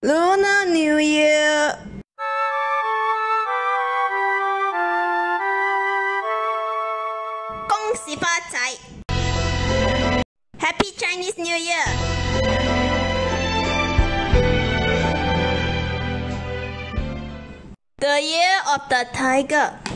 Lunar New Year! Happy Chinese New Year! The Year of the Tiger